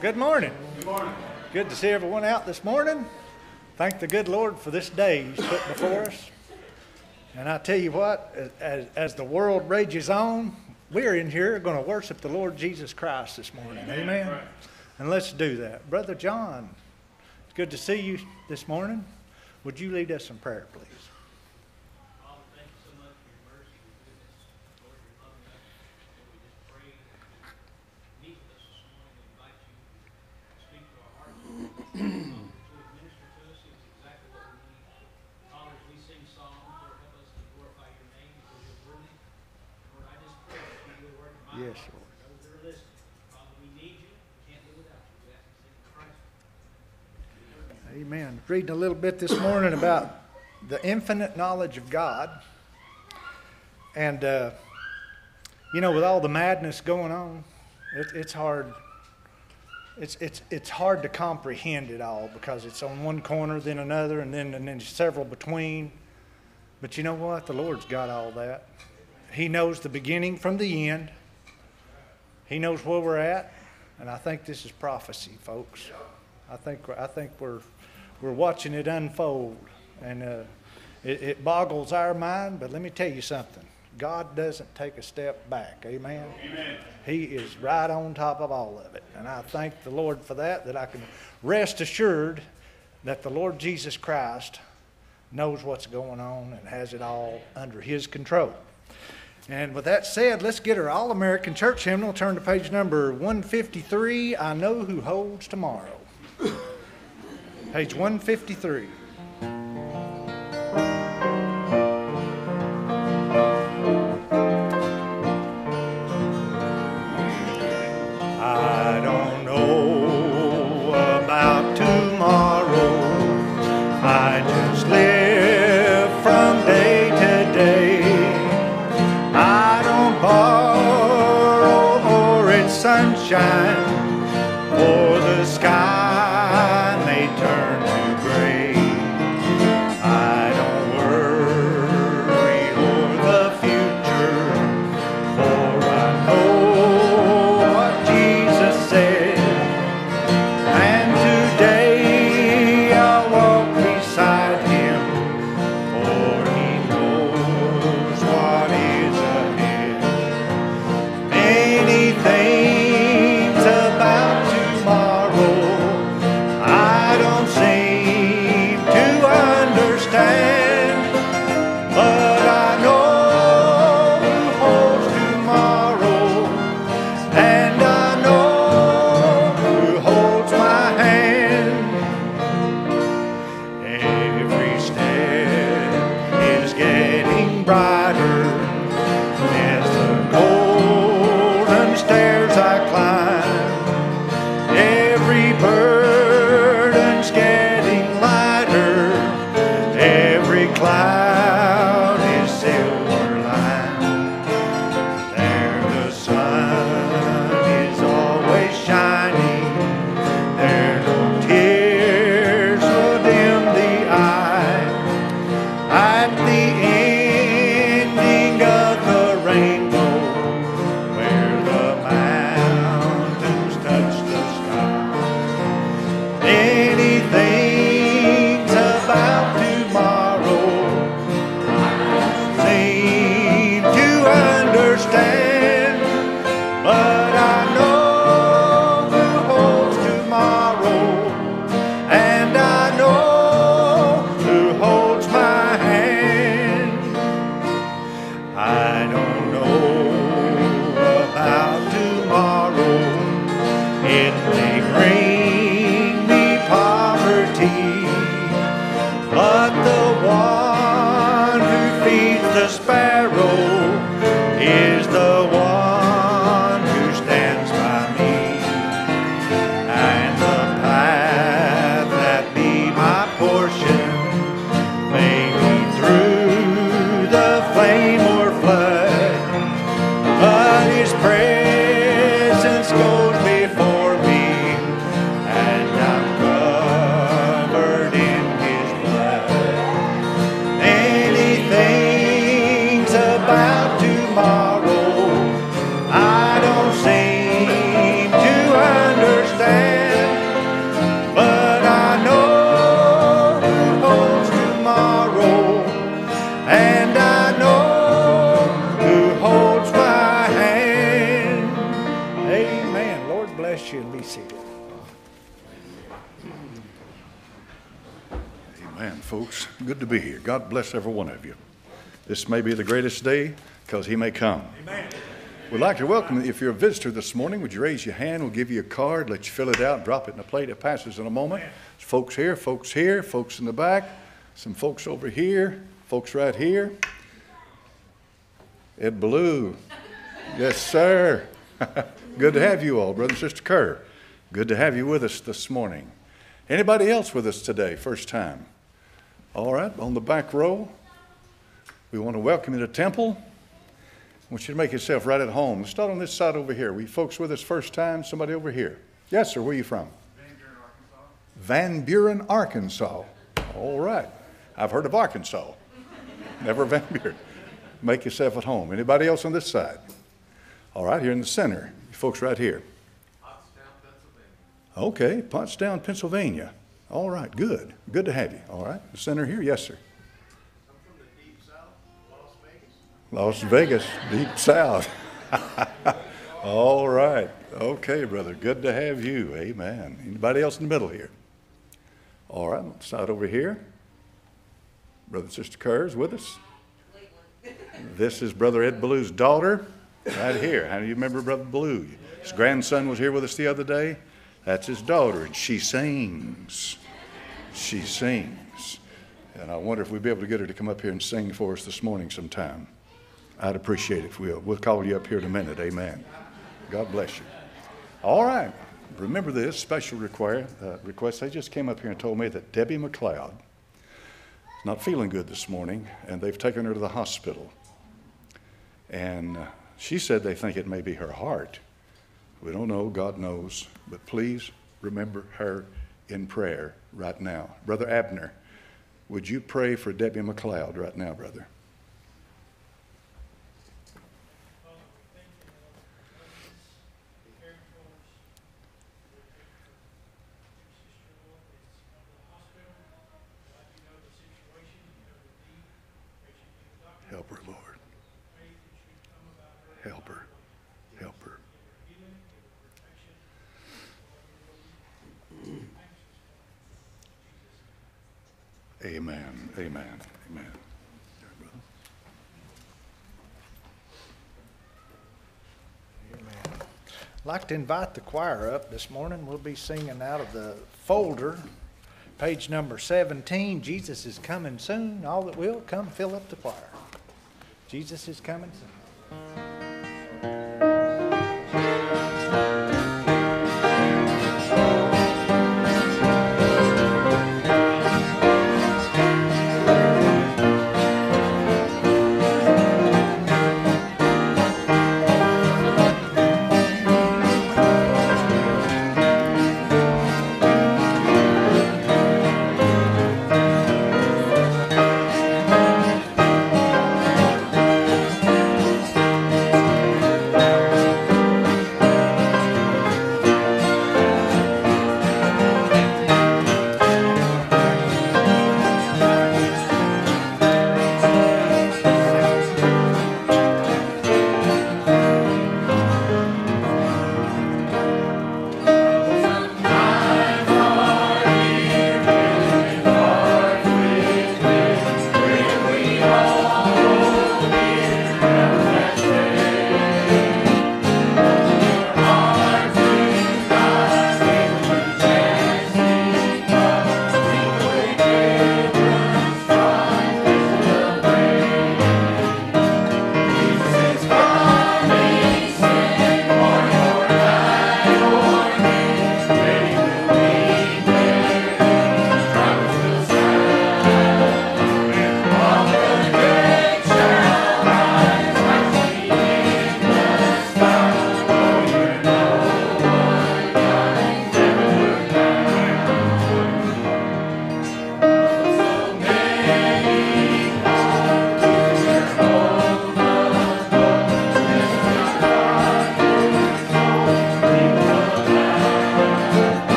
Good morning. Good morning. Good to see everyone out this morning. Thank the good Lord for this day He's put before us. And I tell you what, as, as the world rages on, we're in here going to worship the Lord Jesus Christ this morning. Amen. Right. And let's do that. Brother John, it's good to see you this morning. Would you lead us in prayer, please? Father, thank you so much for your mercy, your goodness, Lord, your loving us. Lord, we just pray, meet with us this morning, we invite you to speak to our hearts, to administer to us, it's exactly what we need. Father, as we sing songs, Lord, help us to glorify your name because you're worthy. Lord, I just pray that you will work in my Yes, heart. Lord. For Those that are listening, Father, we need you, we can't live without you, we ask this in Christ. Amen. Reading a little bit this morning about the infinite knowledge of God. And, uh, you know, with all the madness going on, it, it's hard. It's, it's, it's hard to comprehend it all because it's on one corner, then another, and then, and then several between. But you know what? The Lord's got all that. He knows the beginning from the end. He knows where we're at. And I think this is prophecy, folks. I think, I think we're, we're watching it unfold. And uh, it, it boggles our mind, but let me tell you something. God doesn't take a step back. Amen? Amen. He is right on top of all of it. And I thank the Lord for that, that I can rest assured that the Lord Jesus Christ knows what's going on and has it all under His control. And with that said, let's get our All American Church hymnal. Turn to page number 153 I Know Who Holds Tomorrow. Page 153. Sunshine, to be here. God bless every one of you. This may be the greatest day because He may come. Amen. We'd like to welcome you. If you're a visitor this morning, would you raise your hand? We'll give you a card, let you fill it out, drop it in a plate. It passes in a moment. There's folks here, folks here, folks in the back, some folks over here, folks right here. Ed Blue. Yes, sir. Good to have you all, Brother and Sister Kerr. Good to have you with us this morning. Anybody else with us today? First time? All right, on the back row, we want to welcome you to Temple. I want you to make yourself right at home. Let's start on this side over here. We folks with us first time? Somebody over here. Yes, sir. Where are you from? Van Buren, Arkansas. Van Buren, Arkansas. All right. I've heard of Arkansas. Never Van Buren. Make yourself at home. Anybody else on this side? All right, here in the center. You folks right here. Pottstown, Pennsylvania. Okay, Pottstown, Pennsylvania. All right, good. Good to have you. All right, the center here, yes, sir. I'm from the deep south, Las Vegas. Las Vegas, deep south. All right, okay, brother. Good to have you. Amen. Anybody else in the middle here? All right, side over here. Brother and Sister Kerr's with us. This is Brother Ed Blue's daughter, right here. How do you remember Brother Blue? His grandson was here with us the other day. That's his daughter, and she sings. She sings. And I wonder if we'd be able to get her to come up here and sing for us this morning sometime. I'd appreciate it if we'll. We'll call you up here in a minute. Amen. God bless you. All right. Remember this special require, uh, request. They just came up here and told me that Debbie McLeod is not feeling good this morning, and they've taken her to the hospital. And uh, she said they think it may be her heart. We don't know, God knows, but please remember her in prayer right now. Brother Abner, would you pray for Debbie McLeod right now, brother? Father, we thank you, Lord, for this caring for us. We thank you for your sister, Lord, that's come to the hospital. God, you know the situation, you know the need. Pray you give the doctor Help her, Lord. faith that you come about her. Help her. Help her. Give her healing, give her protection. Lord, we will be anxious for her. In Jesus' name. Amen. Amen. Amen. I'd like to invite the choir up this morning. We'll be singing out of the folder, page number 17, Jesus is coming soon. All that will, come fill up the choir. Jesus is coming soon.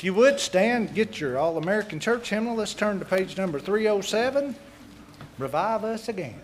If you would stand, get your All-American Church hymnal. Let's turn to page number 307. Revive us again.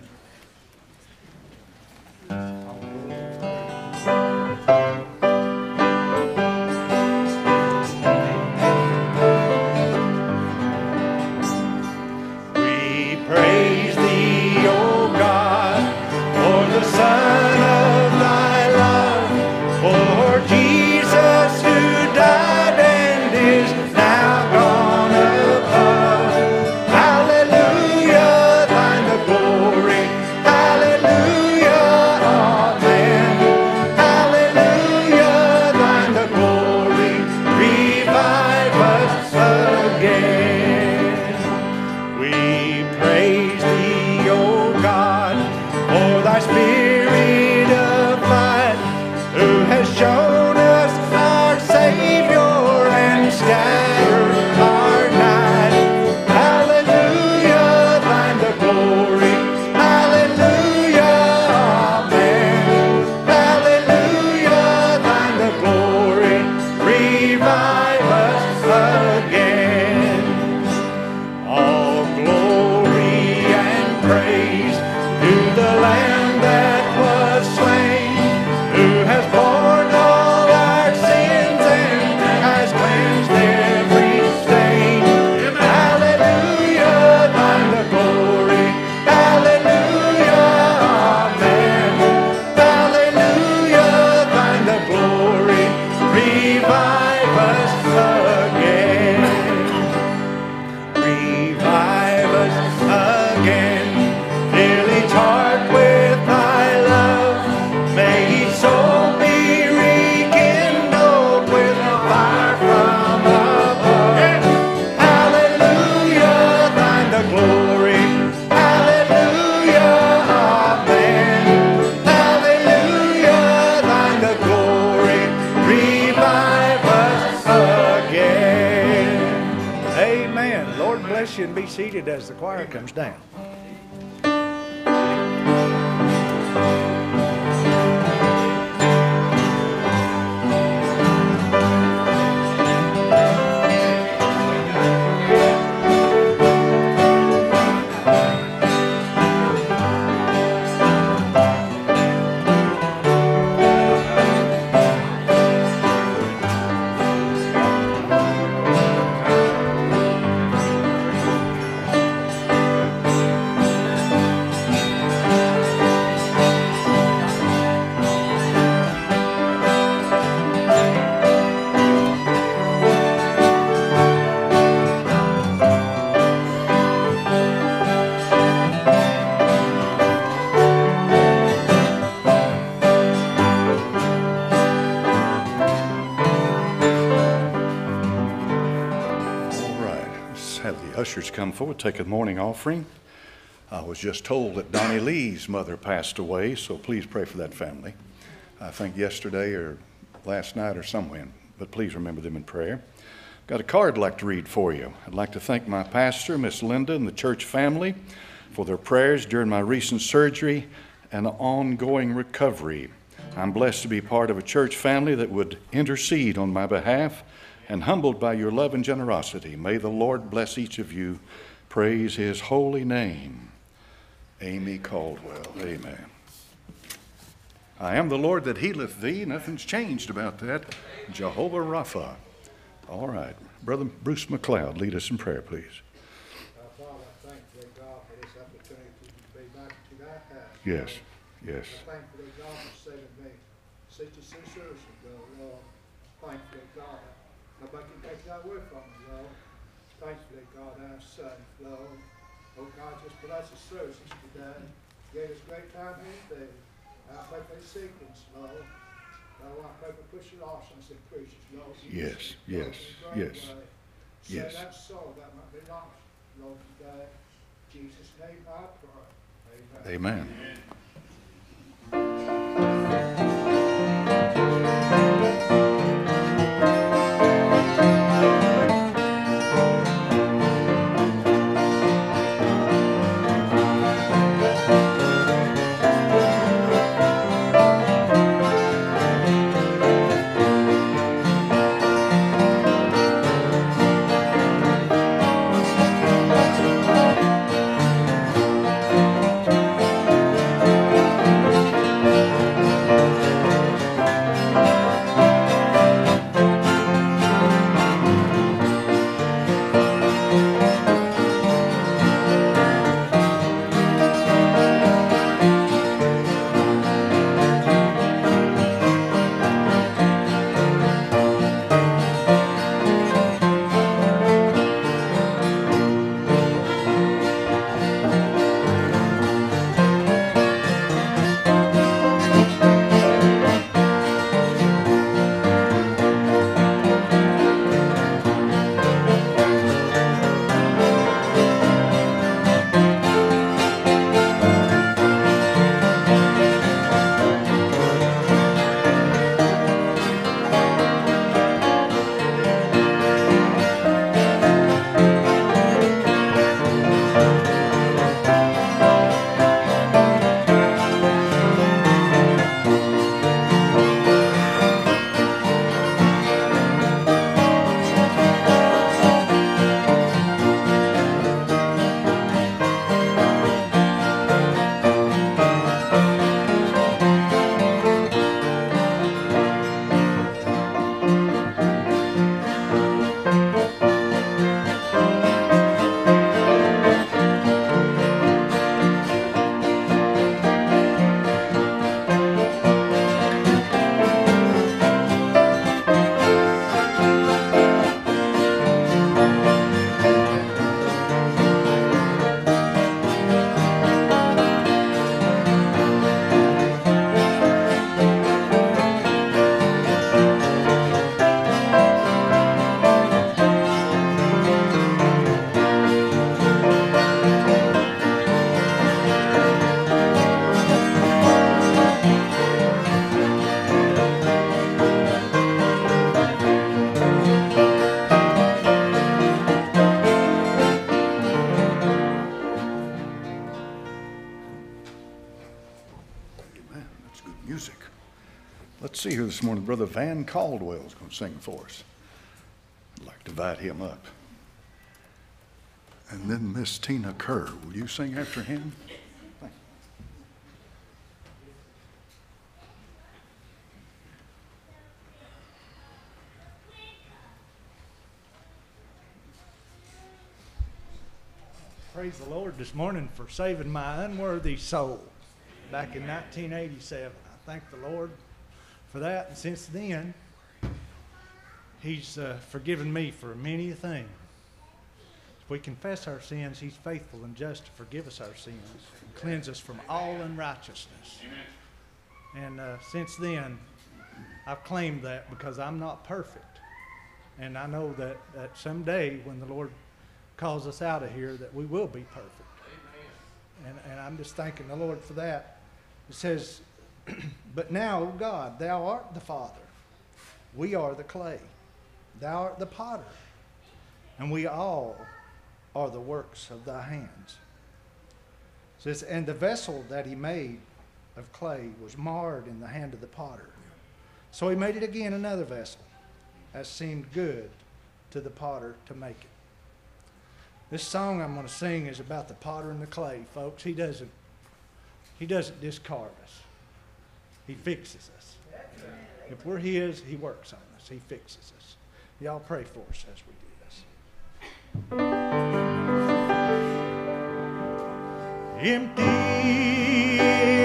And be seated as the choir comes down. Ushers come forward, take a morning offering. I was just told that Donnie Lee's mother passed away, so please pray for that family. I think yesterday or last night or somewhere, but please remember them in prayer. Got a card I'd like to read for you. I'd like to thank my pastor, Miss Linda, and the church family for their prayers during my recent surgery and ongoing recovery. I'm blessed to be part of a church family that would intercede on my behalf and humbled by your love and generosity. May the Lord bless each of you. Praise his holy name. Amy Caldwell. Amen. I am the Lord that healeth thee. Nothing's changed about that. Jehovah Rapha. All right. Brother Bruce McLeod, lead us in prayer, please. God. Yes, yes. Thank thee, God, for saving me sixty-six years ago, Lord. Thank thee, God, nobody can take that away from me, Lord. Thank thee, God, I'm safe, Lord. Oh, God, just bless the services today. Gave us great time here today. I pray for the sequence, Lord. Oh, Lord, I pray for Pusha Lawson's and preachers, Lord. You Yes, just yes, go in a great yes, way. yes. Save that soul that might be lost, Lord, today. Jesus' name I pray. Amen. Amen. good Brother Van Caldwell is going to sing for us. I'd like to invite him up. And then Miss Tina Kerr. Will you sing after him? Praise the Lord this morning for saving my unworthy soul back in 1987. I thank the Lord for that. And since then, He's uh, forgiven me for many a thing. If we confess our sins, He's faithful and just to forgive us our sins and cleanse us from all unrighteousness. And uh, since then, I've claimed that because I'm not perfect. And I know that, that someday when the Lord calls us out of here, that we will be perfect. And, and I'm just thanking the Lord for that. It says, But now, O God, thou art the Father. We are the clay. Thou art the potter. And we all are the works of thy hands. Says, And the vessel that he made of clay was marred in the hand of the potter. So he made it again another vessel, as seemed good to the potter to make it. This song I'm going to sing is about the potter and the clay, folks. He doesn't, he doesn't discard us. He fixes us. If we're his, he works on us. He fixes us. Y'all pray for us as we do this. Empty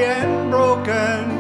and broken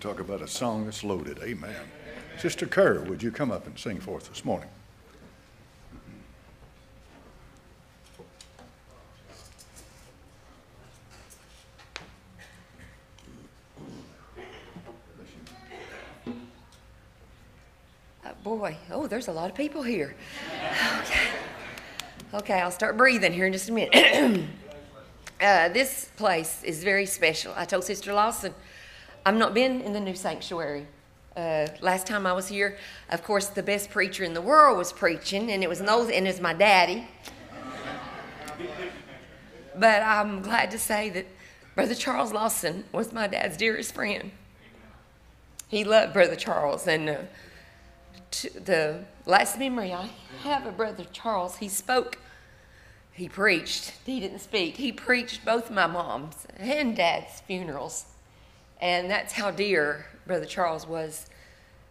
talk about a song that's loaded. Amen. Sister Kerr, would you come up and sing for us this morning? Uh, Boy, boy, oh, there's a lot of people here. Okay. Okay, I'll start breathing here in just a minute. uh, this place is very special. I told Sister Lawson, I've not been in the new sanctuary. Uh, last time I was here, of course, the best preacher in the world was preaching, and it was an old, and it was my daddy. But I'm glad to say that Brother Charles Lawson was my dad's dearest friend. He loved Brother Charles, and uh, the last memory I have of Brother Charles, he spoke, he preached. He didn't speak. He preached both my mom's and dad's funerals. And that's how dear Brother Charles was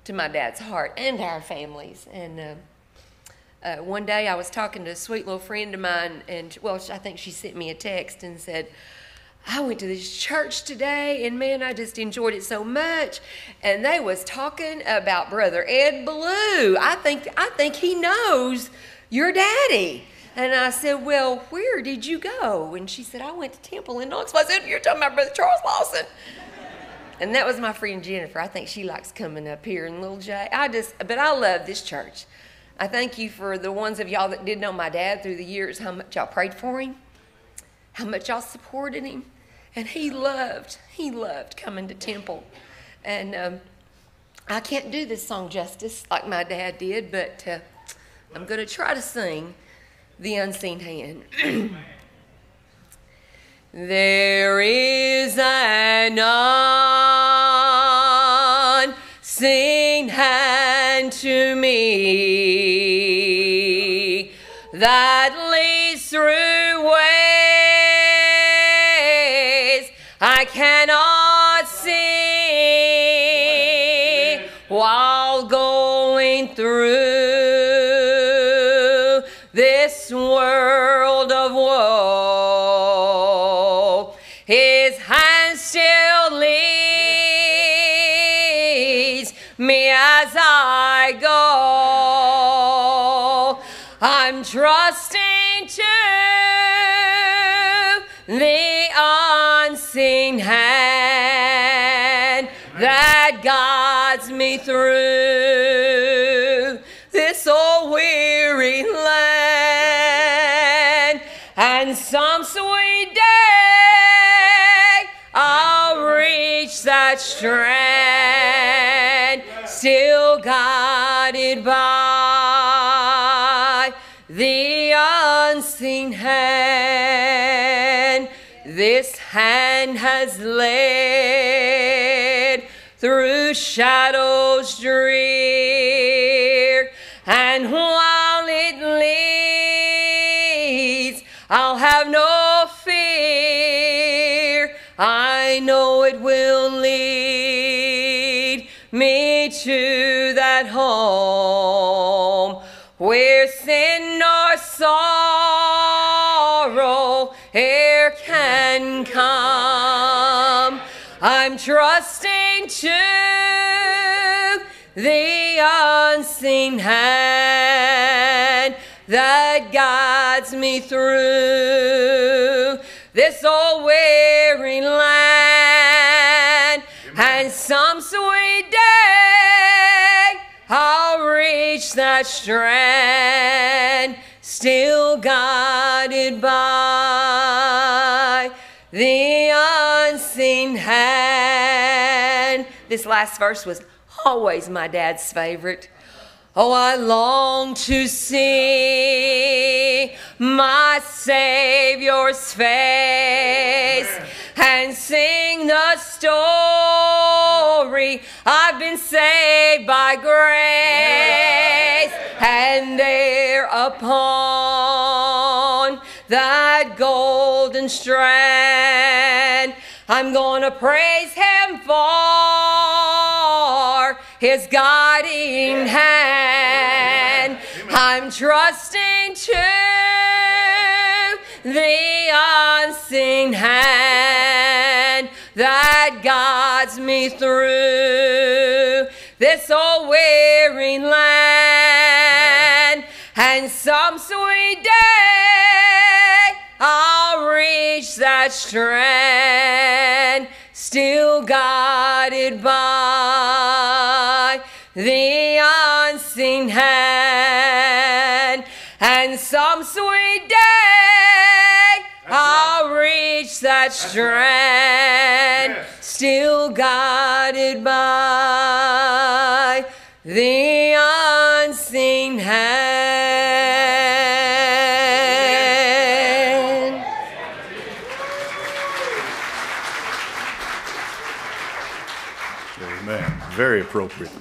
to my dad's heart and our families. And uh, uh, one day I was talking to a sweet little friend of mine, and well, I think she sent me a text and said, I went to this church today and man, I just enjoyed it so much. And they was talking about Brother Ed Blue. I think I think he knows your daddy. And I said, Well, where did you go? And she said, I went to Temple in Knoxville. I said, You're talking about Brother Charles Lawson. And that was my friend Jennifer. I think she likes coming up here and little Jay. I just but I love this church. I thank you for the ones of y'all that did know my dad through the years, how much y'all prayed for him, how much y'all supported him. And he loved, he loved coming to temple. And um, I can't do this song justice like my dad did, but uh, I'm going to try to sing The Unseen Hand. there is an unseen hand to me that as I go. I'm trusting to the unseen hand that guides me through this old weary land. And some sweet day I'll reach that strand, still guided by the unseen hand. This hand has led through shadows drear, and while it leads, I'll have no fear. I know it will lead to that home where sin or sorrow e'er can come. I'm trusting to the unseen hand that guides me through this old weary land. That strand, still guided by the unseen hand. This last verse was always my dad's favorite. Oh, I long to see my Savior's face and sing the story. I've been saved by grace, and there upon that golden strand, I'm gonna praise Him for His guiding hand. I'm trusting to the unseen hand that guides me through this all wearing land. And some sweet day I'll reach that strand, still guided by the unseen hand. And some sweet reach that strand, still guided by the unseen hand. Amen. Very appropriate.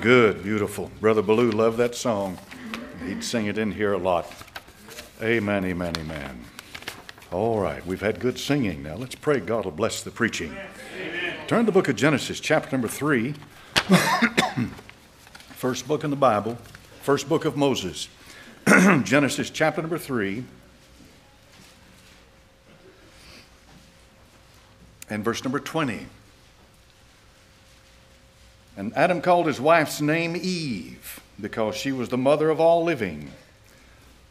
Good, beautiful. Brother Ballou loved that song. He'd sing it in here a lot. Amen, amen, amen. All right, we've had good singing. Now let's pray God will bless the preaching. Turn to the book of Genesis, chapter number three. first book in the Bible, first book of Moses. Genesis, chapter number three. And verse number 20. And Adam called his wife's name Eve, because she was the mother of all living.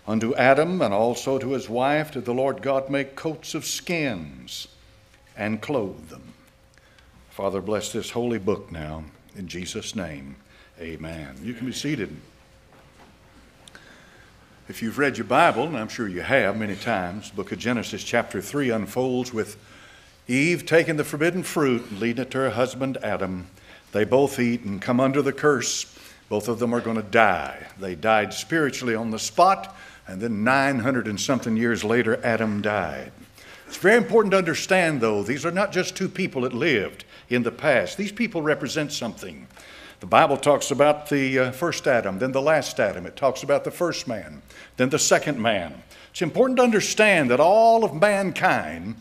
Unto Adam and also to his wife did the Lord God make coats of skins and clothe them. Father, bless this holy book now. In Jesus' name, amen. You can be seated. If you've read your Bible, and I'm sure you have many times, book of Genesis, chapter 3 unfolds with Eve taking the forbidden fruit and leading it to her husband Adam. They both eat and come under the curse. Both of them are going to die. They died spiritually on the spot, and then 900 and something years later, Adam died. It's very important to understand, though, these are not just two people that lived in the past. These people represent something. The Bible talks about the uh, first Adam, then the last Adam. It talks about the first man, then the second man. It's important to understand that all of mankind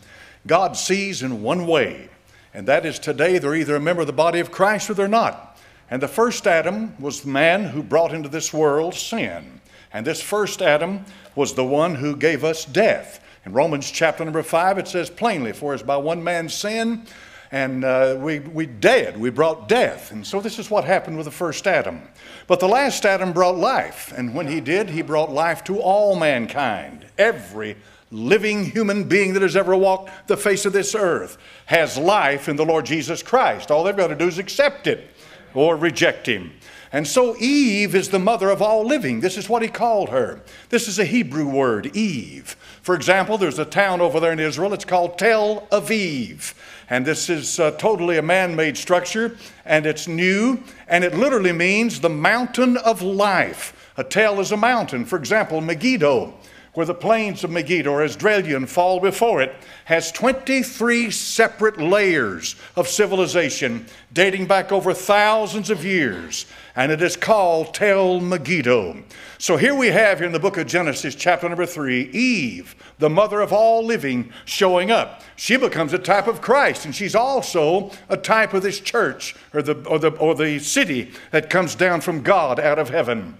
God sees in one way, and that is today they're either a member of the body of Christ or they're not. And the first Adam was the man who brought into this world sin. And this first Adam was the one who gave us death. In Romans chapter number 5, it says plainly, For as by one man's sin, and uh, we, we dead, we brought death. And so this is what happened with the first Adam. But the last Adam brought life. And when he did, he brought life to all mankind. Every living human being that has ever walked the face of this earth has life in the Lord Jesus Christ. All they've got to do is accept it or reject him. And so Eve is the mother of all living. This is what he called her. This is a Hebrew word, Eve. For example, there's a town over there in Israel, it's called Tel Aviv. And this is uh, totally a man made structure, and it's new, and it literally means the mountain of life. A tel is a mountain. For example, Megiddo, where the plains of Megiddo or Esdraelon fall before it, has 23 separate layers of civilization dating back over thousands of years, and it is called Tel Megiddo. So here we have here in the book of Genesis, chapter number three, Eve, the mother of all living, showing up. She becomes a type of Christ, and she's also a type of this church or the, or the, or the city that comes down from God out of heaven.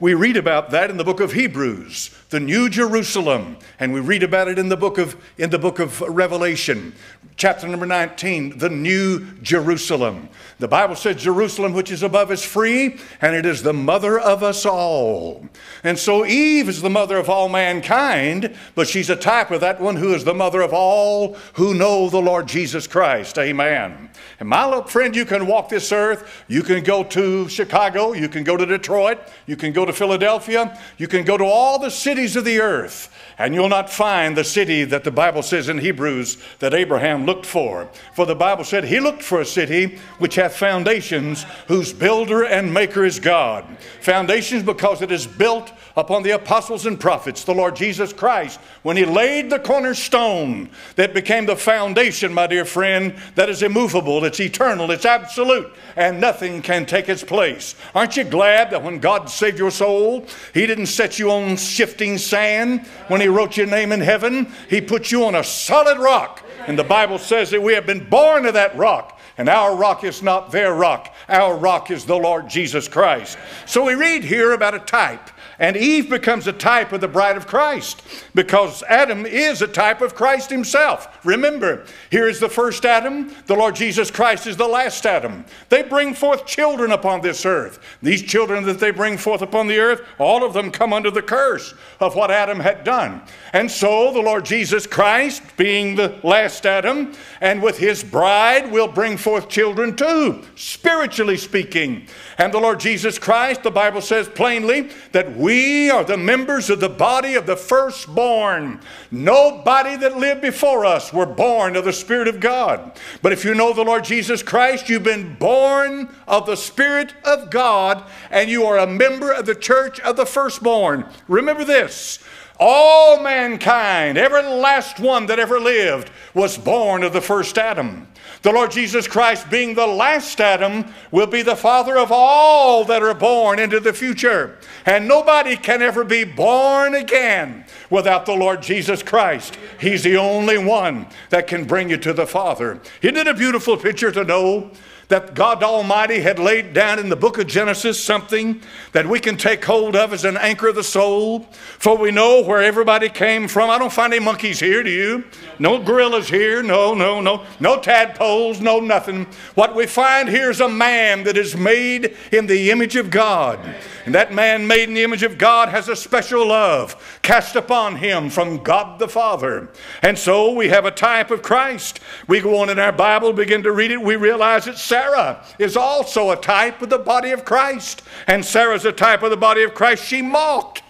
We read about that in the book of Hebrews, the New Jerusalem, and we read about it in the book of in the book of Revelation, chapter number 19, the New Jerusalem. The Bible says Jerusalem which is above is free, and it is the mother of us all. And so Eve is the mother of all mankind, but she's a type of that one who is the mother of all who know the Lord Jesus Christ. Amen. And my little friend, you can walk this earth, you can go to Chicago, you can go to Detroit, you can go to Philadelphia, you can go to all the cities of the earth, and you'll not find the city that the Bible says in Hebrews that Abraham looked for. For the Bible said he looked for a city which hath foundations, whose builder and maker is God. Foundations because it is built upon the apostles and prophets, the Lord Jesus Christ, when he laid the cornerstone that became the foundation, my dear friend, that is immovable, it's eternal, it's absolute, and nothing can take its place. Aren't you glad that when God saved your soul, he didn't set you on shifting sand when he wrote your name in heaven? He put you on a solid rock. And the Bible says that we have been born of that rock. And our rock is not their rock. Our rock is the Lord Jesus Christ. So we read here about a type. And Eve becomes a type of the bride of Christ because Adam is a type of Christ himself. Remember, here is the first Adam. The Lord Jesus Christ is the last Adam. They bring forth children upon this earth. These children that they bring forth upon the earth, all of them come under the curse of what Adam had done. And so the Lord Jesus Christ, being the last Adam, and with his bride will bring forth children too, spiritually speaking. And the Lord Jesus Christ, the Bible says plainly that we are the members of the body of the firstborn. Nobody that lived before us were born of the Spirit of God. But if you know the Lord Jesus Christ, you've been born of the Spirit of God, and you are a member of the church of the firstborn. Remember this. All mankind, every last one that ever lived, was born of the first Adam. The Lord Jesus Christ, being the last Adam, will be the father of all that are born into the future. And nobody can ever be born again without the Lord Jesus Christ. He's the only one that can bring you to the Father. Isn't it a beautiful picture to know that God Almighty had laid down in the book of Genesis something that we can take hold of as an anchor of the soul. For we know where everybody came from. I don't find any monkeys here, do you? No gorillas here. No, no, no. No tadpoles, no nothing. What we find here is a man that is made in the image of God. And that man made in the image of God has a special love cast upon him from God the Father. And so we have a type of Christ. We go on in our Bible, begin to read it, we realize that Sarah is also a type of the body of Christ. And Sarah's a type of the body of Christ. She mocked.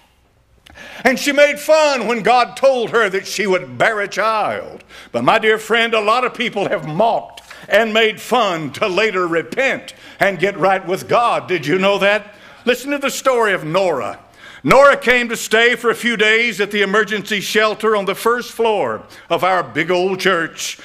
And she made fun when God told her that she would bear a child. But my dear friend, a lot of people have mocked and made fun to later repent and get right with God. Did you know that? Listen to the story of Nora. Nora came to stay for a few days at the emergency shelter on the first floor of our big old church.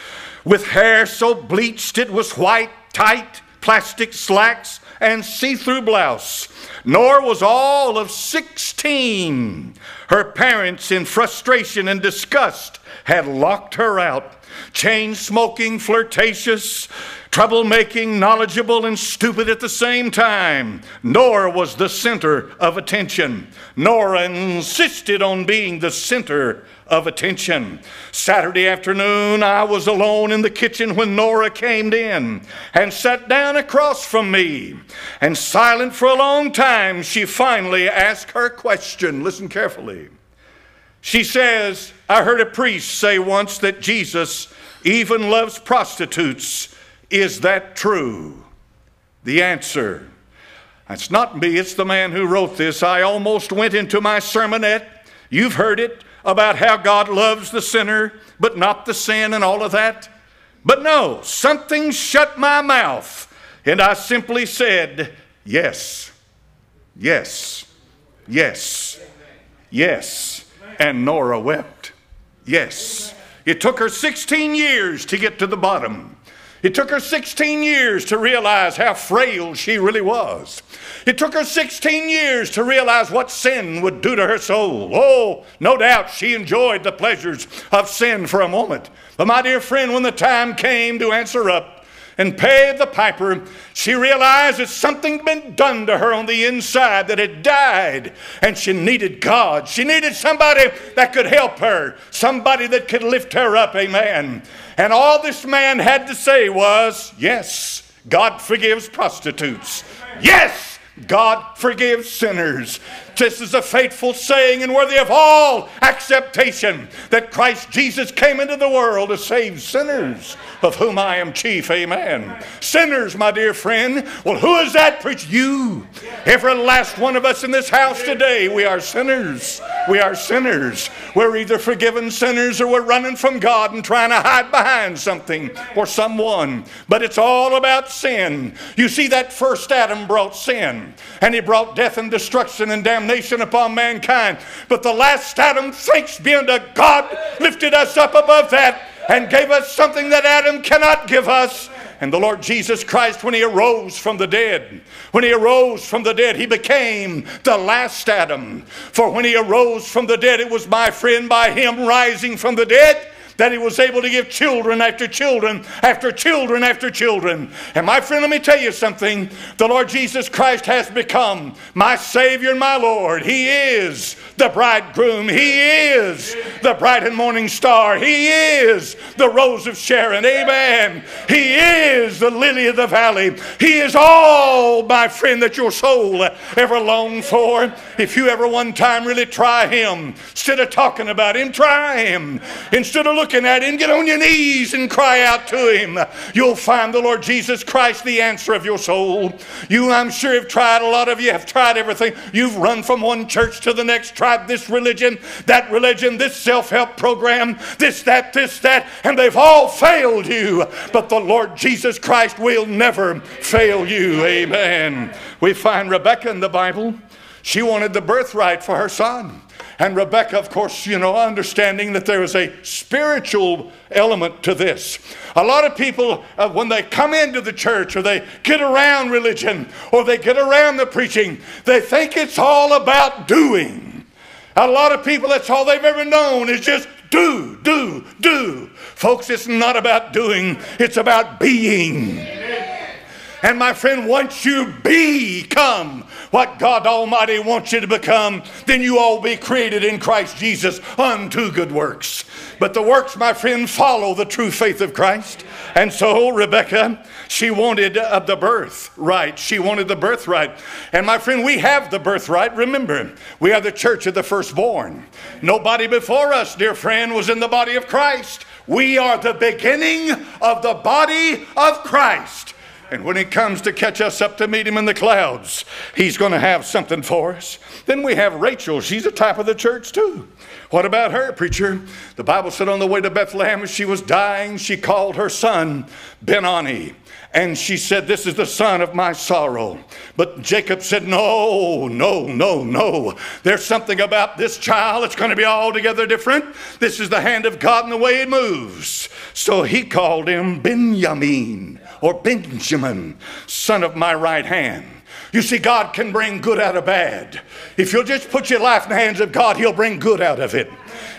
With hair so bleached it was white, tight, plastic slacks, and see through blouse. Nora was all of 16. Her parents, in frustration and disgust, had locked her out. Chain smoking, flirtatious, troublemaking, knowledgeable, and stupid at the same time. Nora was the center of attention. Nora insisted on being the center of attention. Saturday afternoon, I was alone in the kitchen when Nora came in and sat down across from me. And silent for a long time, she finally asked her question. Listen carefully. She says, I heard a priest say once that Jesus even loves prostitutes. Is that true? The answer that's not me, it's the man who wrote this. I almost went into my sermonette. You've heard it about how God loves the sinner, but not the sin and all of that. But no, something shut my mouth, and I simply said, Yes, yes, yes, yes. And Nora wept. Yes. It took her 16 years to get to the bottom. It took her 16 years to realize how frail she really was. It took her 16 years to realize what sin would do to her soul. Oh, no doubt she enjoyed the pleasures of sin for a moment. But my dear friend, when the time came to answer up, and pay the piper, she realized that something had been done to her on the inside that had died, and she needed God. She needed somebody that could help her, somebody that could lift her up. Amen. And all this man had to say was, Yes, God forgives prostitutes. Yes, God forgives sinners. This is a faithful saying and worthy of all acceptation that Christ Jesus came into the world to save sinners, of whom I am chief. Amen. Sinners, my dear friend. Well, who is that? Preach you. Every last one of us in this house today, we are sinners. We are sinners. We're either forgiven sinners or we're running from God and trying to hide behind something or someone. But it's all about sin. You see, that first Adam brought sin, and he brought death and destruction and damnation damnation upon mankind. But the last Adam, thanks be unto God, lifted us up above that and gave us something that Adam cannot give us. And the Lord Jesus Christ, when he arose from the dead, when he arose from the dead, he became the last Adam. For when he arose from the dead, it was my friend by him rising from the dead that he was able to give children after children after children after children. And my friend, let me tell you something. The Lord Jesus Christ has become my Savior and my Lord. He is the bridegroom. He is the bright and morning star. He is the rose of Sharon. Amen. He is the lily of the valley. He is all, my friend, that your soul ever longed for. If you ever one time really try Him, instead of talking about Him, try Him. Instead of looking at Him, get on your knees and cry out to Him. You'll find the Lord Jesus Christ the answer of your soul. You, I'm sure, have tried, a lot of you have tried everything. You've run from one church to the next, tried this religion, that religion, this self help program, this, that, this, that, and they've all failed you. But the Lord Jesus Christ will never fail you. Amen. We find Rebecca in the Bible. She wanted the birthright for her son. And Rebecca, of course, you know, understanding that there is a spiritual element to this. A lot of people, uh, when they come into the church or they get around religion or they get around the preaching, they think it's all about doing. A lot of people, that's all they've ever known is just do, do, do. Folks, it's not about doing, it's about being. And my friend, once you become what God Almighty wants you to become, then you all be created in Christ Jesus unto good works. But the works, my friend, follow the true faith of Christ. And so Rebecca, she wanted uh, the birthright. She wanted the birthright. And my friend, we have the birthright. Remember, we are the church of the firstborn. Nobody before us, dear friend, was in the body of Christ. We are the beginning of the body of Christ. And when he comes to catch us up to meet him in the clouds, he's going to have something for us. Then we have Rachel. She's a type of the church, too. What about her, preacher? The Bible said on the way to Bethlehem, she was dying, she called her son Benoni. And she said, This is the son of my sorrow. But Jacob said, No, no, no, no. There's something about this child that's going to be altogether different. This is the hand of God and the way it moves. So he called him Benjamin or Benjamin, son of my right hand. You see, God can bring good out of bad. If you'll just put your life in the hands of God, He'll bring good out of it.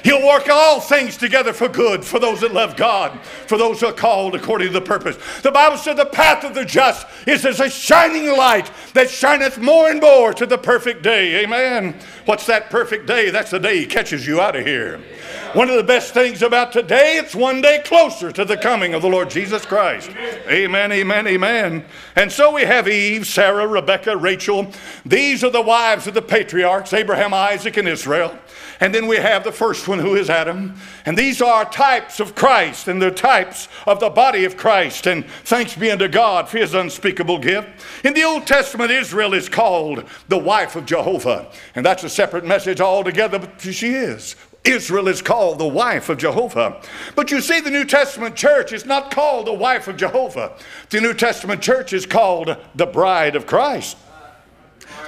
He'll work all things together for good for those that love God, for those who are called according to the purpose. The Bible said the path of the just is as a shining light that shineth more and more to the perfect day. Amen. What's that perfect day? That's the day He catches you out of here. One of the best things about today, it's one day closer to the coming of the Lord Jesus Christ. Amen, amen, amen. And so we have Eve, Sarah, Rebecca, Rachel. These are the wives of the patriarchs, Abraham, Isaac, and Israel. And then we have the first one, who is Adam. And these are types of Christ, and they're types of the body of Christ. And thanks be unto God for his unspeakable gift. In the Old Testament, Israel is called the wife of Jehovah. And that's a separate message altogether, but she is. Israel is called the wife of Jehovah. But you see, the New Testament church is not called the wife of Jehovah. The New Testament church is called the bride of Christ.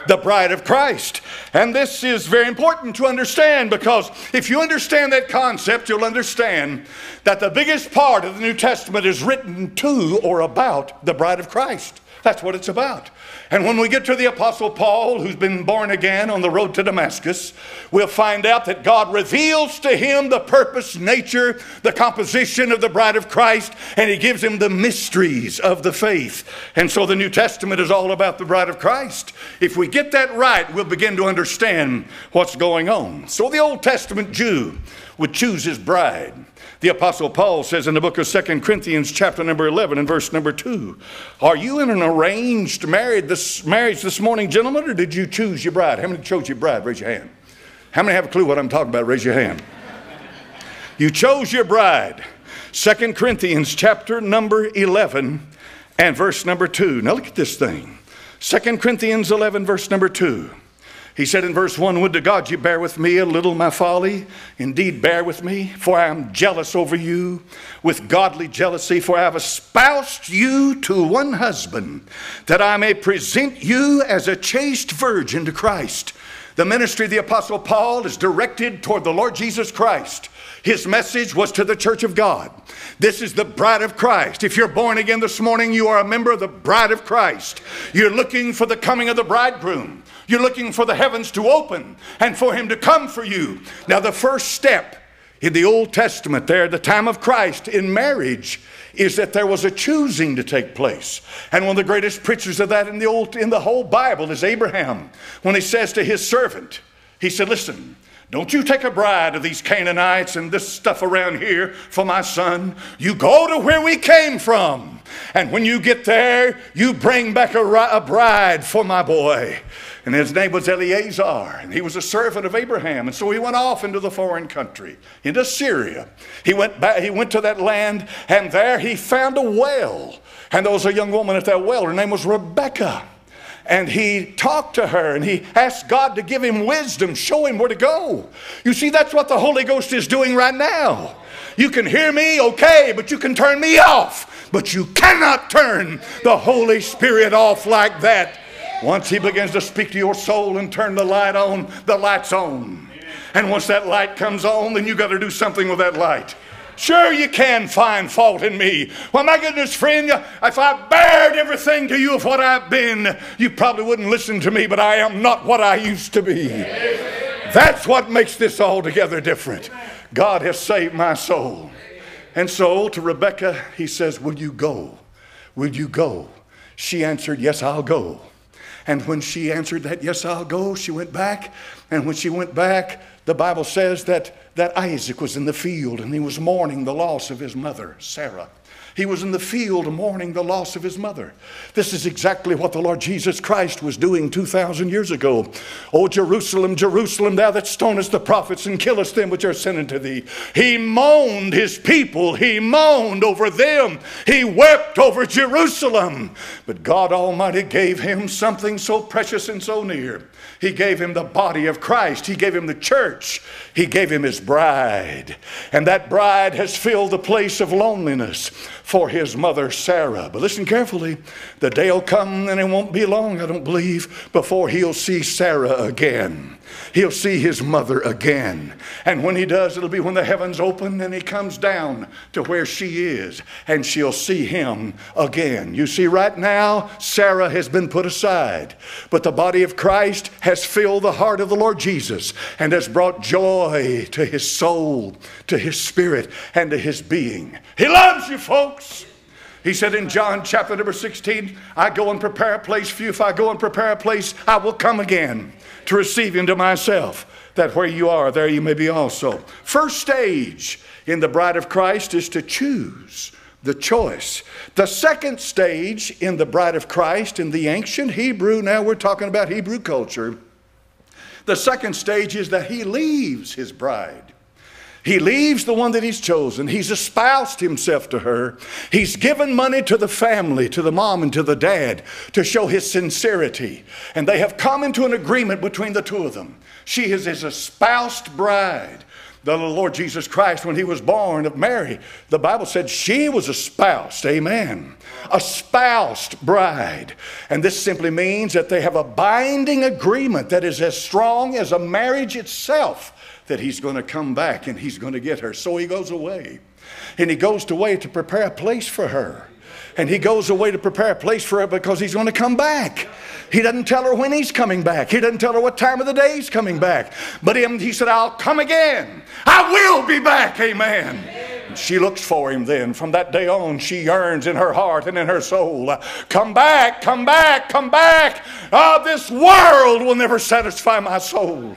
The bride of Christ. And this is very important to understand because if you understand that concept, you'll understand that the biggest part of the New Testament is written to or about the bride of Christ. That's what it's about. And when we get to the Apostle Paul, who's been born again on the road to Damascus, we'll find out that God reveals to him the purpose, nature, the composition of the bride of Christ, and he gives him the mysteries of the faith. And so the New Testament is all about the bride of Christ. If we get that right, we'll begin to understand what's going on. So the Old Testament Jew would choose his bride. The Apostle Paul says in the book of Second Corinthians, chapter number 11, and verse number 2, Are you in an arranged married this, marriage this morning, gentlemen, or did you choose your bride? How many chose your bride? Raise your hand. How many have a clue what I'm talking about? Raise your hand. You chose your bride. Second Corinthians, chapter number 11, and verse number 2. Now look at this thing. Second Corinthians 11, verse number 2. He said in verse 1 Would to God you bear with me a little my folly. Indeed, bear with me, for I am jealous over you with godly jealousy, for I have espoused you to one husband, that I may present you as a chaste virgin to Christ. The ministry of the Apostle Paul is directed toward the Lord Jesus Christ. His message was to the church of God. This is the bride of Christ. If you're born again this morning, you are a member of the bride of Christ. You're looking for the coming of the bridegroom. You're looking for the heavens to open and for him to come for you. Now, the first step in the Old Testament, there, the time of Christ, in marriage, is that there was a choosing to take place. And one of the greatest preachers of that in the old in the whole Bible is Abraham, when he says to his servant, he said, Listen, don't you take a bride of these Canaanites and this stuff around here for my son. You go to where we came from. And when you get there, you bring back a, a bride for my boy. And his name was Eleazar, and he was a servant of Abraham. And so he went off into the foreign country, into Syria. He went back, he went to that land, and there he found a well. And there was a young woman at that well. Her name was Rebecca. And he talked to her and he asked God to give him wisdom, show him where to go. You see, that's what the Holy Ghost is doing right now. You can hear me, okay, but you can turn me off. But you cannot turn the Holy Spirit off like that. Once He begins to speak to your soul and turn the light on, the light's on. And once that light comes on, then you got to do something with that light. Sure, you can find fault in me. Well, my goodness, friend, if I bared everything to you of what I've been, you probably wouldn't listen to me, but I am not what I used to be. That's what makes this altogether different. God has saved my soul. And so to Rebecca, he says, Will you go? Will you go? She answered, Yes, I'll go. And when she answered that, Yes, I'll go, she went back. And when she went back, the Bible says that, that Isaac was in the field and he was mourning the loss of his mother, Sarah. He was in the field mourning the loss of his mother. This is exactly what the Lord Jesus Christ was doing 2,000 years ago. O Jerusalem, Jerusalem, thou that stonest the prophets and killest them which are sent unto thee. He moaned his people, he moaned over them, he wept over Jerusalem. But God Almighty gave him something so precious and so near. He gave him the body of Christ. He gave him the church. He gave him his bride. And that bride has filled the place of loneliness for his mother Sarah. But listen carefully. The day will come, and it won't be long, I don't believe, before he'll see Sarah again. He'll see his mother again. And when he does, it'll be when the heavens open and he comes down to where she is and she'll see him again. You see, right now, Sarah has been put aside, but the body of Christ has filled the heart of the Lord Jesus and has brought joy to his soul, to his spirit, and to his being. He loves you, folks. He said in John chapter number 16, I go and prepare a place for you. If I go and prepare a place, I will come again to receive you to myself, that where you are, there you may be also. First stage in the bride of Christ is to choose the choice. The second stage in the bride of Christ in the ancient Hebrew, now we're talking about Hebrew culture, the second stage is that he leaves his bride. He leaves the one that he's chosen. He's espoused himself to her. He's given money to the family, to the mom and to the dad to show his sincerity. And they have come into an agreement between the two of them. She is his espoused bride. The Lord Jesus Christ, when he was born of Mary, the Bible said she was espoused. Amen. A spoused bride. And this simply means that they have a binding agreement that is as strong as a marriage itself that he's going to come back and he's going to get her. So he goes away. And he goes away to prepare a place for her. And he goes away to prepare a place for her because he's going to come back. He doesn't tell her when he's coming back. He doesn't tell her what time of the day he's coming back. But him, he said, I'll come again. I will be back. Amen. And she looks for him then. From that day on, she yearns in her heart and in her soul. Come back, come back, come back. Ah, this world will never satisfy my soul.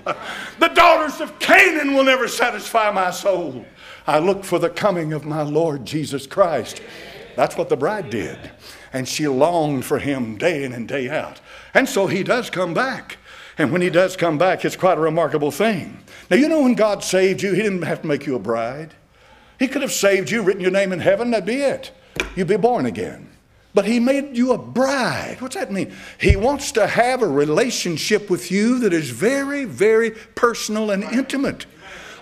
The daughters of Canaan will never satisfy my soul. I look for the coming of my Lord Jesus Christ. That's what the bride did. And she longed for him day in and day out. And so he does come back. And when he does come back, it's quite a remarkable thing. Now, you know, when God saved you, he didn't have to make you a bride. He could have saved you, written your name in heaven, that'd be it. You'd be born again. But he made you a bride. What's that mean? He wants to have a relationship with you that is very, very personal and intimate.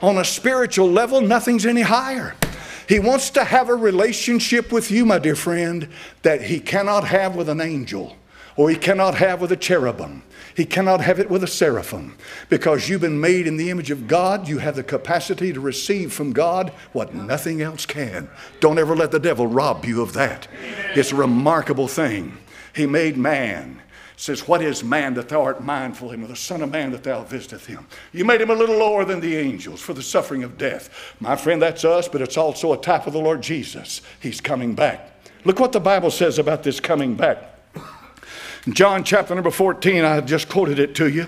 On a spiritual level, nothing's any higher. He wants to have a relationship with you, my dear friend, that he cannot have with an angel or he cannot have with a cherubim. He cannot have it with a seraphim because you've been made in the image of God. You have the capacity to receive from God what nothing else can. Don't ever let the devil rob you of that. It's a remarkable thing. He made man. says, What is man that thou art mindful of him, or the Son of Man that thou visiteth him? You made him a little lower than the angels for the suffering of death. My friend, that's us, but it's also a type of the Lord Jesus. He's coming back. Look what the Bible says about this coming back. John chapter number 14, I just quoted it to you.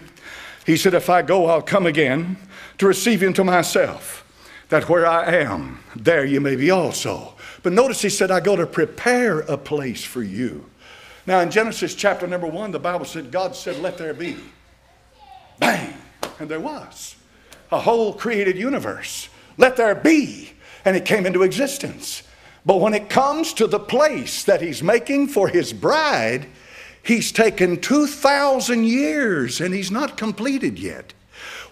He said, If I go, I'll come again to receive him to myself, that where I am, there you may be also. But notice he said, I go to prepare a place for you. Now, in Genesis chapter number one, the Bible said, God said, Let there be. Bang! And there was a whole created universe. Let there be. And it came into existence. But when it comes to the place that he's making for his bride, he's taken 2,000 years and he's not completed yet.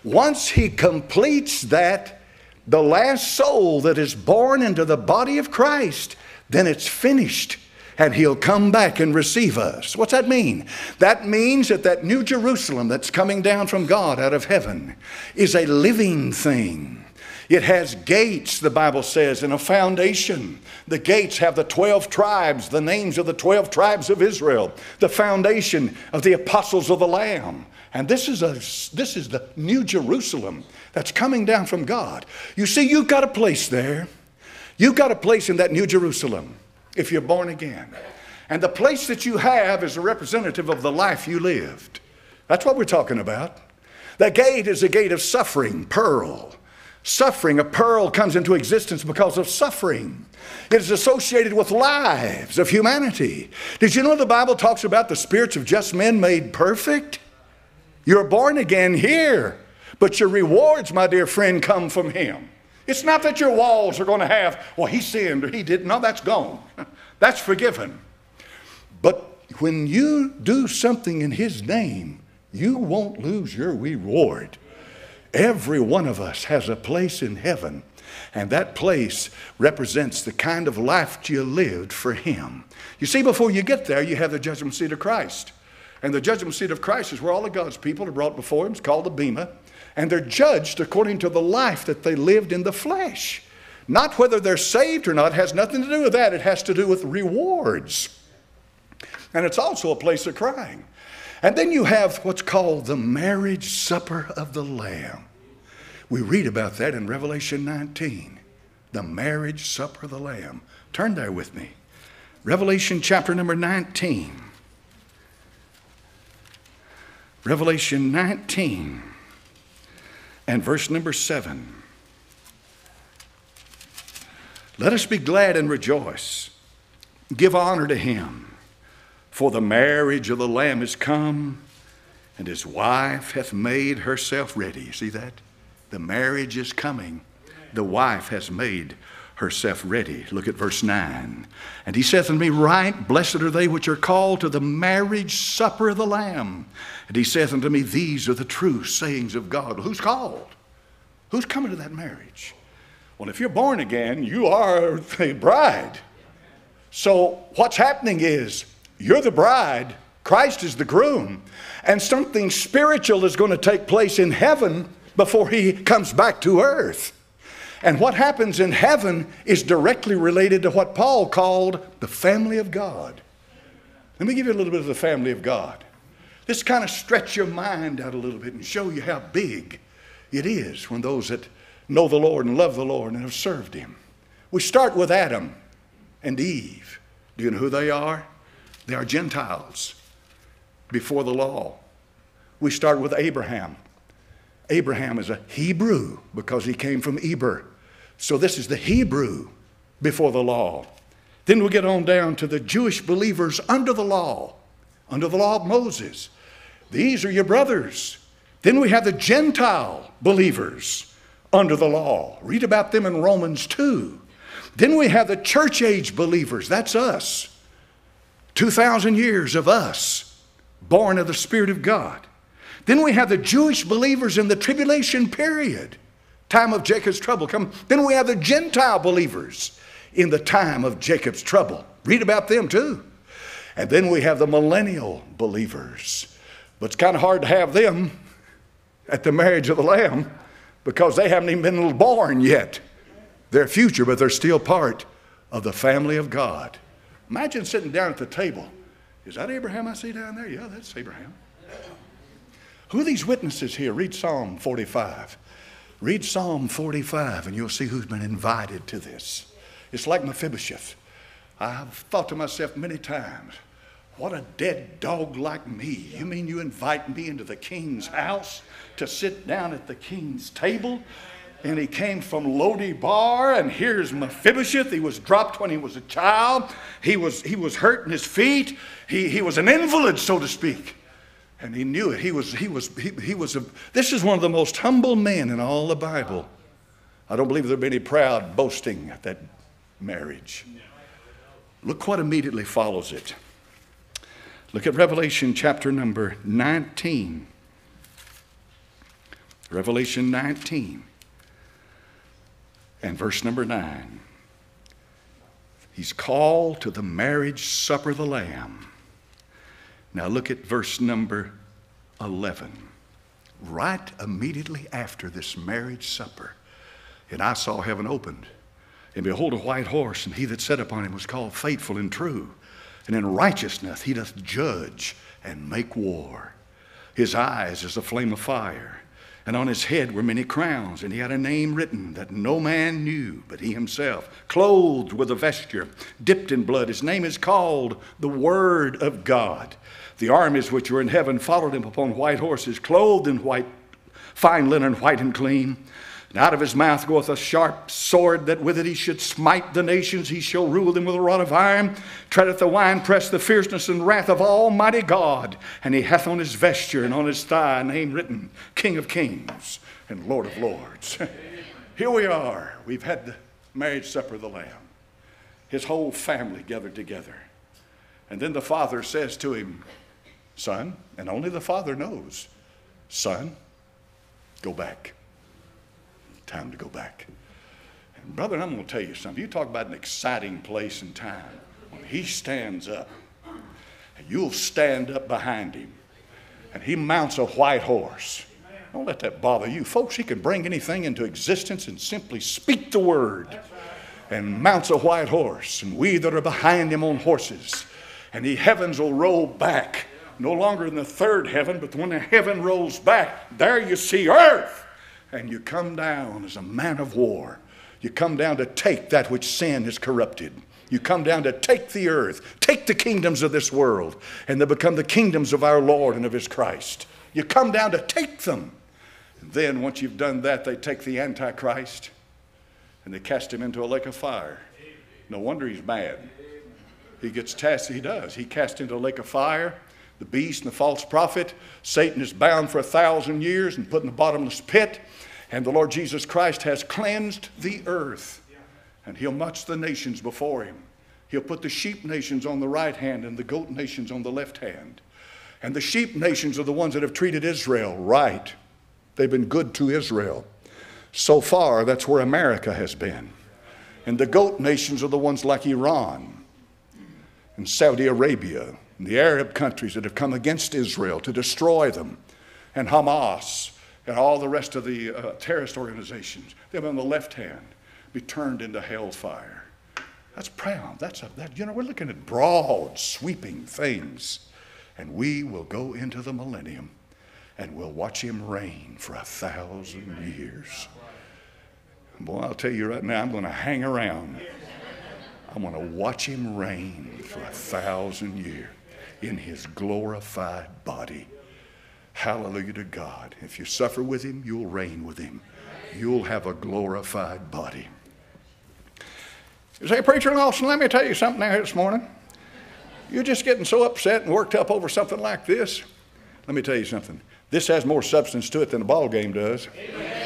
Once he completes that, the last soul that is born into the body of Christ, then it's finished and he'll come back and receive us. What's that mean? That means that that new Jerusalem that's coming down from God out of heaven is a living thing. It has gates, the Bible says, and a foundation. The gates have the 12 tribes, the names of the 12 tribes of Israel, the foundation of the apostles of the Lamb. And this is, a, this is the new Jerusalem that's coming down from God. You see, you've got a place there. You've got a place in that new Jerusalem if you're born again. And the place that you have is a representative of the life you lived. That's what we're talking about. The gate is a gate of suffering, pearl. Suffering, a pearl comes into existence because of suffering. It is associated with lives of humanity. Did you know the Bible talks about the spirits of just men made perfect? You're born again here, but your rewards, my dear friend, come from Him. It's not that your walls are going to have, well, he sinned or he didn't. No, that's gone. That's forgiven. But when you do something in his name, you won't lose your reward. Every one of us has a place in heaven, and that place represents the kind of life you lived for him. You see, before you get there, you have the judgment seat of Christ. And the judgment seat of Christ is where all of God's people are brought before him. It's called the Bema and they're judged according to the life that they lived in the flesh. Not whether they're saved or not has nothing to do with that. It has to do with rewards. And it's also a place of crying. And then you have what's called the marriage supper of the Lamb. We read about that in Revelation 19. The marriage supper of the Lamb. Turn there with me. Revelation chapter number 19. Revelation 19 and verse number seven. Let us be glad and rejoice. Give honor to him, for the marriage of the Lamb is come, and his wife hath made herself ready. See that? The marriage is coming. The wife has made herself ready. Look at verse 9. And he saith unto me, Right, blessed are they which are called to the marriage supper of the Lamb. And he saith unto me, These are the true sayings of God. Who's called? Who's coming to that marriage? Well, if you're born again, you are the bride. So what's happening is you're the bride, Christ is the groom, and something spiritual is going to take place in heaven before he comes back to earth. And what happens in heaven is directly related to what Paul called the family of God. Let me give you a little bit of the family of God. This kind of stretch your mind out a little bit and show you how big it is when those that know the Lord and love the Lord and have served Him. We start with Adam and Eve. Do you know who they are? They are Gentiles before the law. We start with Abraham. Abraham is a Hebrew because he came from Eber. So this is the Hebrew before the law. Then we get on down to the Jewish believers under the law, under the law of Moses. These are your brothers. Then we have the Gentile believers under the law. Read about them in Romans 2. Then we have the church age believers. That's us. 2,000 years of us, born of the Spirit of God. Then we have the Jewish believers in the tribulation period time of Jacob's trouble. Come. Then we have the Gentile believers in the time of Jacob's trouble. Read about them too. And then we have the millennial believers. But it's kind of hard to have them at the marriage of the Lamb because they haven't even been born yet. They're future, but they're still part of the family of God. Imagine sitting down at the table Is that Abraham I see down there? Yeah, that's Abraham. Who are these witnesses here? Read Psalm 45. Read Psalm 45 and you'll see who's been invited to this. It's like Mephibosheth. I've thought to myself many times, what a dead dog like me. You mean you invite me into the king's house to sit down at the king's table? And he came from Lodebar, and here's Mephibosheth. He was dropped when he was a child. He was, he was hurt in his feet. He, he was an invalid, so to speak. And he knew it. He was, he was, he, he was a, this is one of the most humble men in all the Bible. I don't believe there'd be any proud boasting at that marriage. Look what immediately follows it. Look at Revelation chapter number 19. Revelation 19 and verse number 9. He's called to the marriage supper of the Lamb. Now look at verse number 11. Right immediately after this marriage supper, and I saw heaven opened, and behold, a white horse, and he that sat upon him was called faithful and true. And in righteousness he doth judge and make war. His eyes is a flame of fire and on his head were many crowns, and he had a name written that no man knew but he himself, clothed with a vesture, dipped in blood. His name is called the Word of God. The armies which were in heaven followed him upon white horses, clothed in white, fine linen, white and clean. And out of his mouth goeth a sharp sword, that with it he should smite the nations. He shall rule them with a rod of iron. Treadeth the winepress, the fierceness and wrath of Almighty God. And he hath on his vesture and on his thigh a name written, King of Kings and Lord of Lords. Here we are. We've had the marriage supper of the Lamb. His whole family gathered together. And then the father says to him, Son, and only the father knows, Son, go back time to go back. And brother, I'm going to tell you something. You talk about an exciting place and time. When he stands up, you'll stand up behind him, and he mounts a white horse. Don't let that bother you. Folks, he can bring anything into existence and simply speak the word and mounts a white horse, and we that are behind him on horses. And the heavens will roll back, no longer in the third heaven, but when the heaven rolls back, there you see earth and you come down as a man of war. You come down to take that which sin has corrupted. You come down to take the earth, take the kingdoms of this world, and they become the kingdoms of our Lord and of His Christ. You come down to take them. And then, once you've done that, they take the Antichrist and they cast him into a lake of fire. No wonder he's mad. He gets cast, he does. He cast into a lake of fire the beast and the false prophet. Satan is bound for a thousand years and put in the bottomless pit. And the Lord Jesus Christ has cleansed the earth. And he'll march the nations before him. He'll put the sheep nations on the right hand and the goat nations on the left hand. And the sheep nations are the ones that have treated Israel right. They've been good to Israel. So far, that's where America has been. And the goat nations are the ones like Iran and Saudi Arabia and the Arab countries that have come against Israel to destroy them, and Hamas and all the rest of the uh, terrorist organizations, them on the left hand, be turned into hellfire. That's proud. That's a, that, you know, we're looking at broad, sweeping things. And we will go into the millennium and we'll watch him reign for a thousand years. Boy, I'll tell you right now, I'm going to hang around. I'm going to watch him reign for a thousand years in his glorified body. Hallelujah to God. If you suffer with him, you'll reign with him. You'll have a glorified body. You say, Preacher Lawson, let me tell you something now this morning. You're just getting so upset and worked up over something like this. Let me tell you something. This has more substance to it than a ball game does. Amen.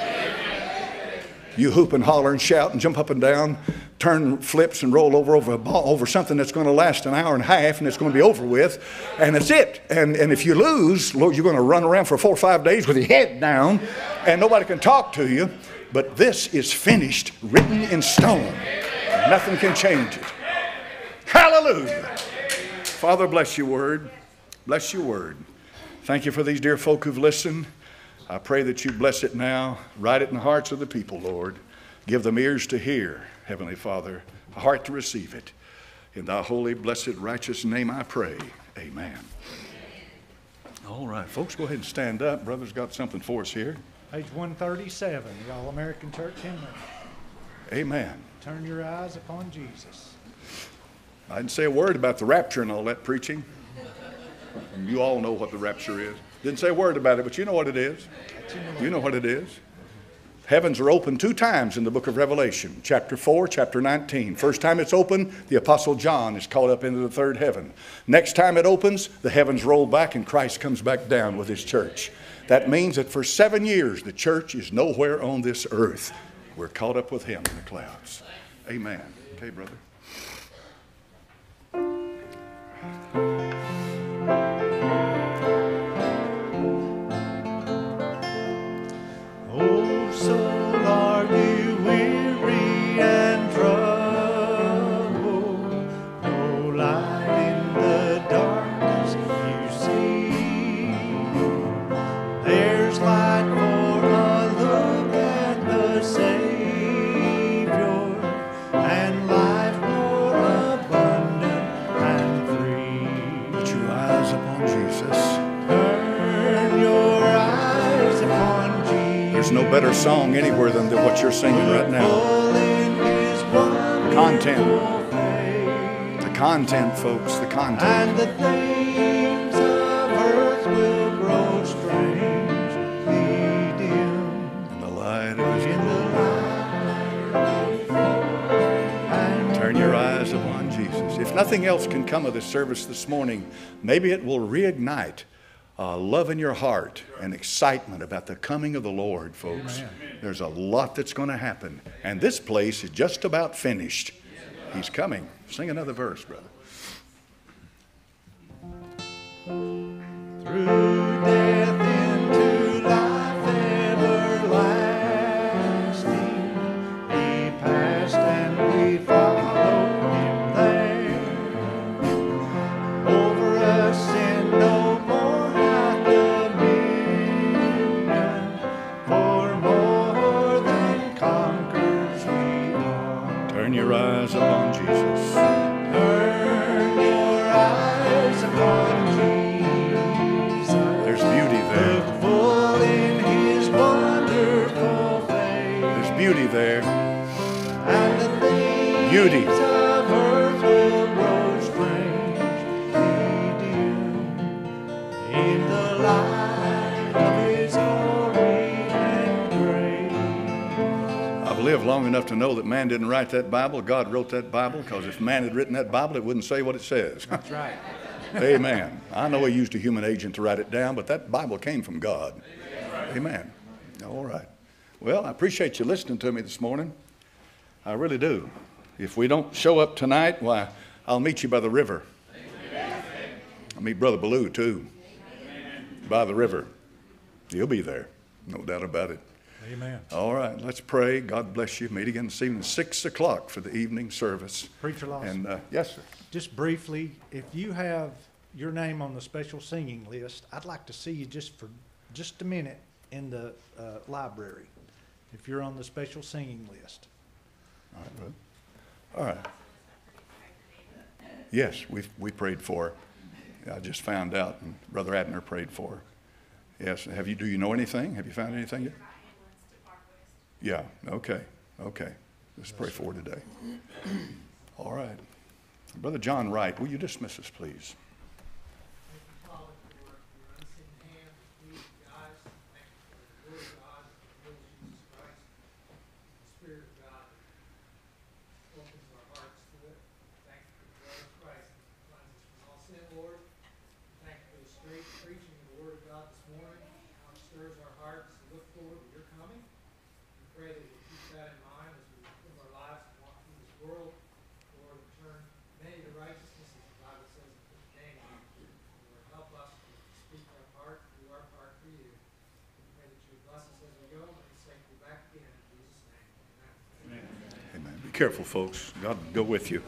You hoop and holler and shout and jump up and down, turn flips and roll over over, a ball, over something that's going to last an hour and a half and it's going to be over with, and that's it. And, and if you lose, Lord, you're going to run around for four or five days with your head down and nobody can talk to you. But this is finished, written in stone. Nothing can change it. Hallelujah. Father, bless your word. Bless your word. Thank you for these dear folk who've listened. I pray that you bless it now. Write it in the hearts of the people, Lord. Give them ears to hear, Heavenly Father, a heart to receive it. In thy holy, blessed, righteous name I pray. Amen. All right, folks, go ahead and stand up. Brother's got something for us here. Page 137, the All American Church hymn. Amen. Turn your eyes upon Jesus. I didn't say a word about the rapture and all that preaching. You all know what the rapture is. Didn't say a word about it, but you know what it is. You know what it is. Heavens are open two times in the book of Revelation, chapter 4, chapter 19. First time it's open, the Apostle John is caught up into the third heaven. Next time it opens, the heavens roll back and Christ comes back down with his church. That means that for seven years, the church is nowhere on this earth. We're caught up with him in the clouds. Amen. Okay, brother. Singing right now. Full in His wonderful Content. The content, folks, the content. And the things of earth will grow strangely dim In the light of His in the light. And Turn your eyes upon Jesus. If nothing else can come of this service this morning, maybe it will reignite uh, love in your heart and excitement about the coming of the Lord, folks. There's a lot that's going to happen. And this place is just about finished. He's coming. Sing another verse, brother. through grace. I've lived long enough to know that man didn't write that Bible. God wrote that Bible because if man had written that Bible, it wouldn't say what it says. That's right. Amen. I know he used a human agent to write it down, but that Bible came from God. Amen. All right. Well, I appreciate you listening to me this morning. I really do. If we don't show up tonight, why, I'll meet you by the river. I'll meet Brother Ballou, too, by the river. He'll be there, no doubt about it. Amen. All right, let's pray. God bless you. Meet again this evening, 6 o'clock for the evening service. Preacher Lawson. And, uh, yes, sir. Just briefly, if you have your name on the special singing list, I'd like to see you just for just a minute in the uh, library, if you're on the special singing list. All right, brother. All right. Yes, we, we prayed for. I just found out, and Brother Abner prayed for. Yes, have you, do you know anything? Have you found anything yet? Yeah, okay, okay. Let's pray for today. All right. Brother John Wright, will you dismiss us, please? Father, for your unseen hand, lead the eyes. Thank you for the word of God, the Lord Jesus Christ, the Spirit of God that opens our hearts to it. Thank you for the blood of Christ that cleanses us from all sin, Lord. Thank you for the straight preaching of the word of God this morning, how it stirs our hearts to look forward to your coming. We pray that we'll keep that in mind as we live our lives and walk through this world, Lord, and turn many to righteousness, as the Bible says in the name of Lord, help us to speak our part, do our part for you. We pray that you would bless us as we go, and be safely back again in Jesus' name. Amen. Amen. Be careful, folks. God go with you.